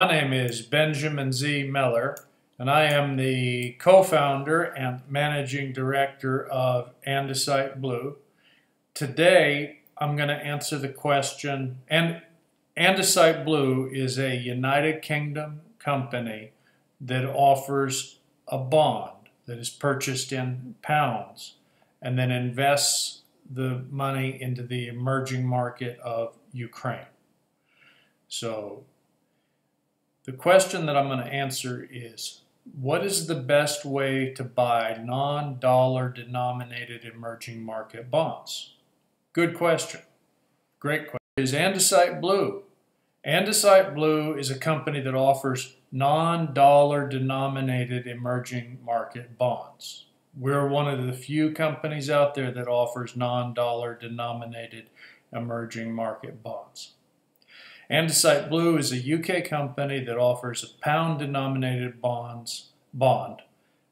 My name is Benjamin Z. Miller, and I am the co-founder and managing director of Andesite Blue. Today, I'm going to answer the question, and Andesite Blue is a United Kingdom company that offers a bond that is purchased in pounds and then invests the money into the emerging market of Ukraine. So the question that I'm going to answer is what is the best way to buy non dollar denominated emerging market bonds? Good question. Great question. Is Andesite Blue? Andesite Blue is a company that offers non dollar denominated emerging market bonds. We're one of the few companies out there that offers non dollar denominated emerging market bonds. Andesite Blue is a UK company that offers a pound denominated bonds bond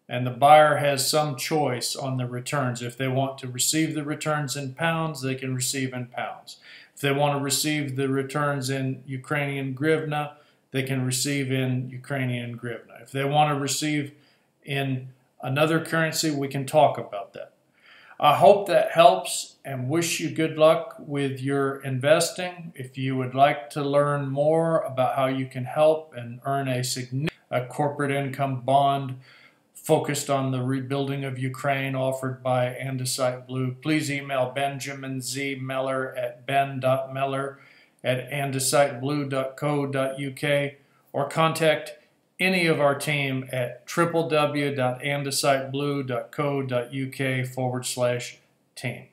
and the buyer has some choice on the returns. If they want to receive the returns in pounds, they can receive in pounds. If they want to receive the returns in Ukrainian hryvnia, they can receive in Ukrainian hryvnia. If they want to receive in another currency, we can talk about that. I hope that helps and wish you good luck with your investing. If you would like to learn more about how you can help and earn a significant a corporate income bond focused on the rebuilding of Ukraine offered by Andesite Blue, please email Benjamin Z. Miller at ben.miller at andesiteblue.co.uk or contact any of our team at www.andesiteblue.co.uk forward slash team.